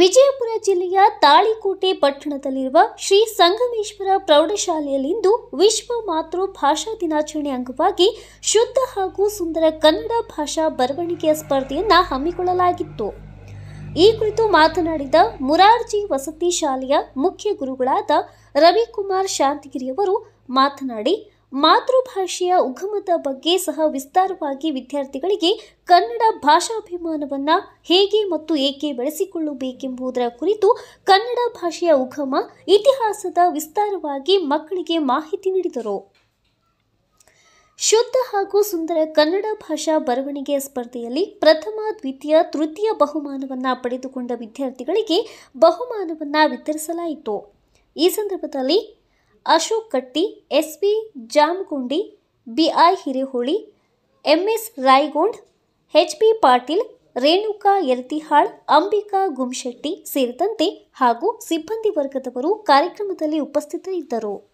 ವಿಜಯಪುರ ಜಿಲ್ಲೆಯ ತಾಳಿಕೋಟೆ ಪಟ್ಟಣದಲ್ಲಿರುವ ಶ್ರೀ ಸಂಗಮೇಶ್ವರ ಪ್ರೌಢಶಾಲೆಯಲ್ಲಿಂದು ವಿಶ್ವ ಮಾತೃ ಭಾಷಾ ದಿನಾಚರಣೆ ಅಂಗವಾಗಿ ಶುದ್ಧ ಹಾಗೂ ಸುಂದರ ಕನ್ನಡ ಭಾಷಾ ಬರವಣಿಗೆಯ ಸ್ಪರ್ಧೆಯನ್ನು ಹಮ್ಮಿಕೊಳ್ಳಲಾಗಿತ್ತು. ಈ ಕುರಿತು ಮಾತನಾಡಿದ ಮುರಾರ್ಜಿ ವಸತಿ ಶಾಲೆಯ ಮುಖ್ಯ ಗುರುಗಳಾದ ರವಿಕುಮಾರ್ ಶಾಂತಗಿರಿಯವರು ಮಾತನಾಡಿ ಮಾತೃಭಾಷೆಯ ಉಗಮದ ಬಗ್ಗೆ ಸಹ ವಿಸ್ತಾರವಾಗಿ ವಿದ್ಯಾರ್ಥಿಗಳಿಗೆ ಕನ್ನಡ ಭಾಷಾಭಿಮಾನವನ್ನು ಹೇಗೆ ಮತ್ತು ಏಕೆ ಬೆಳೆಸಿಕೊಳ್ಳಬೇಕೆಂಬುದರ ಕುರಿತು ಕನ್ನಡ ಭಾಷೆಯ ಉಗಮ, ಇತಿಹಾಸದ ವಿಸ್ತಾರವಾಗಿ ಮಕ್ಕಳಿಗೆ ಮಾಹಿತಿ ನೀಡಿದರು. ಶುದ್ಧ ಹಾಗೂ ಸುಂದರ ಕನ್ನಡ ಭಾಷಾ ಬರವಣಿಗೆ ಸ್ಪರ್ಧೆಯಲ್ಲಿ ಪ್ರಥಮ, ದ್ವಿತೀಯ, ತೃತೀಯ ಬಹುಮಾನವನ್ನು ಪಡೆದುಕೊಂಡ ವಿದ್ಯಾರ್ಥಿಗಳಿಗೆ ಬಹುಮಾನವನ್ನು ವಿತರಿಸಲಾಯಿತು. ಈ ಸಂದರ್ಭದಲ್ಲಿ Ashok Katti S B Jamagundi, B I Hireholi, M S Raygond, H P Patil, Renuka Yaratihal Ambika Gumshetti ಸೇರಿದಂತೆ ಹಾಗೂ ಸಿಬ್ಬಂದಿ ವರ್ಗದವರು ಕಾರ್ಯಕ್ರಮದಲ್ಲಿ ಉಪಸ್ಥಿತರಿದ್ದರು.